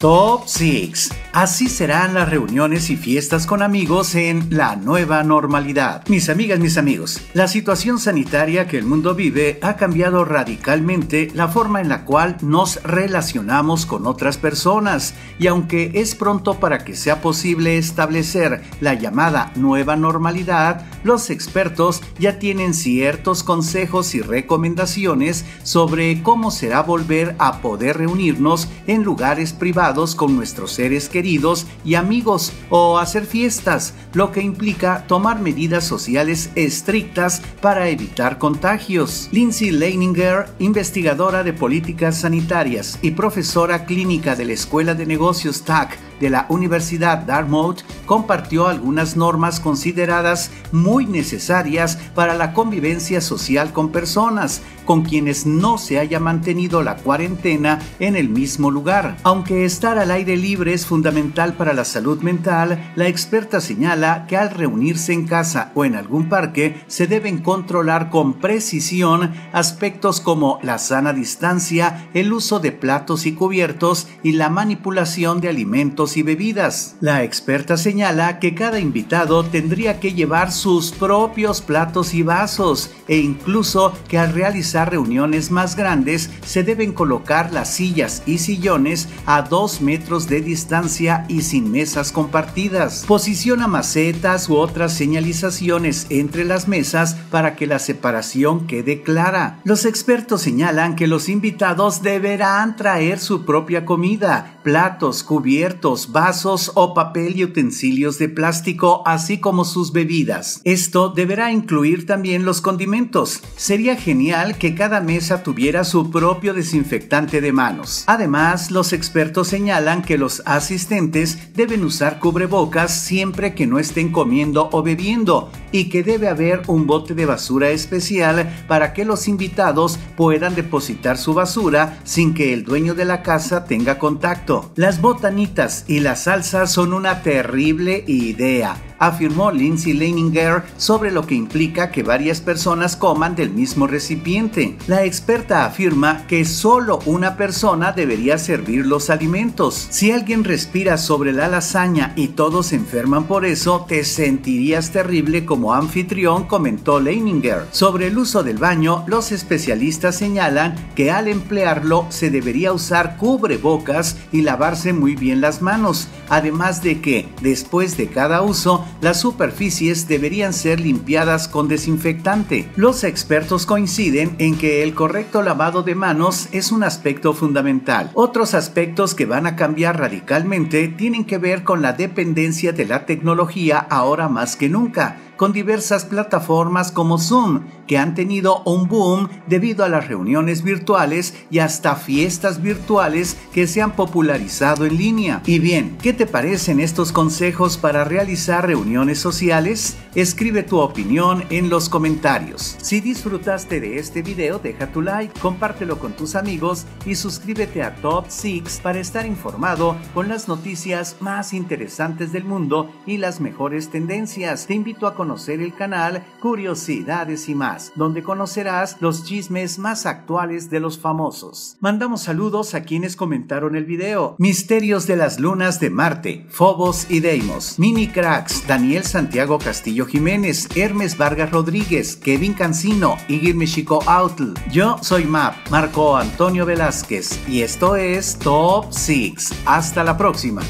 Top 6. Así serán las reuniones y fiestas con amigos en la nueva normalidad. Mis amigas, mis amigos, la situación sanitaria que el mundo vive ha cambiado radicalmente la forma en la cual nos relacionamos con otras personas y aunque es pronto para que sea posible establecer la llamada nueva normalidad, los expertos ya tienen ciertos consejos y recomendaciones sobre cómo será volver a poder reunirnos en lugares privados con nuestros seres queridos y amigos o hacer fiestas, lo que implica tomar medidas sociales estrictas para evitar contagios. Lindsay Leininger, investigadora de políticas sanitarias y profesora clínica de la Escuela de Negocios TAC, de la Universidad Dartmouth compartió algunas normas consideradas muy necesarias para la convivencia social con personas con quienes no se haya mantenido la cuarentena en el mismo lugar. Aunque estar al aire libre es fundamental para la salud mental, la experta señala que al reunirse en casa o en algún parque se deben controlar con precisión aspectos como la sana distancia, el uso de platos y cubiertos y la manipulación de alimentos y bebidas. La experta señala que cada invitado tendría que llevar sus propios platos y vasos e incluso que al realizar reuniones más grandes se deben colocar las sillas y sillones a dos metros de distancia y sin mesas compartidas. Posiciona macetas u otras señalizaciones entre las mesas para que la separación quede clara. Los expertos señalan que los invitados deberán traer su propia comida, platos, cubiertos, vasos o papel y utensilios de plástico, así como sus bebidas. Esto deberá incluir también los condimentos. Sería genial que cada mesa tuviera su propio desinfectante de manos. Además, los expertos señalan que los asistentes deben usar cubrebocas siempre que no estén comiendo o bebiendo y que debe haber un bote de basura especial para que los invitados puedan depositar su basura sin que el dueño de la casa tenga contacto. Las botanitas y la salsa son una terrible idea afirmó Lindsay Leininger sobre lo que implica que varias personas coman del mismo recipiente. La experta afirma que solo una persona debería servir los alimentos. Si alguien respira sobre la lasaña y todos se enferman por eso, te sentirías terrible como anfitrión, comentó Leininger. Sobre el uso del baño, los especialistas señalan que al emplearlo se debería usar cubrebocas y lavarse muy bien las manos, además de que después de cada uso las superficies deberían ser limpiadas con desinfectante. Los expertos coinciden en que el correcto lavado de manos es un aspecto fundamental. Otros aspectos que van a cambiar radicalmente tienen que ver con la dependencia de la tecnología ahora más que nunca con diversas plataformas como Zoom, que han tenido un boom debido a las reuniones virtuales y hasta fiestas virtuales que se han popularizado en línea. Y bien, ¿qué te parecen estos consejos para realizar reuniones sociales? Escribe tu opinión en los comentarios. Si disfrutaste de este video, deja tu like, compártelo con tus amigos y suscríbete a Top 6 para estar informado con las noticias más interesantes del mundo y las mejores tendencias. Te invito a conocer conocer el canal Curiosidades y más, donde conocerás los chismes más actuales de los famosos. Mandamos saludos a quienes comentaron el video. Misterios de las lunas de Marte, Phobos y Deimos, Mini Cracks, Daniel Santiago Castillo Jiménez, Hermes Vargas Rodríguez, Kevin Cancino, Igor Mexico Outl. Yo soy Map, Marco Antonio Velázquez, y esto es Top 6. Hasta la próxima.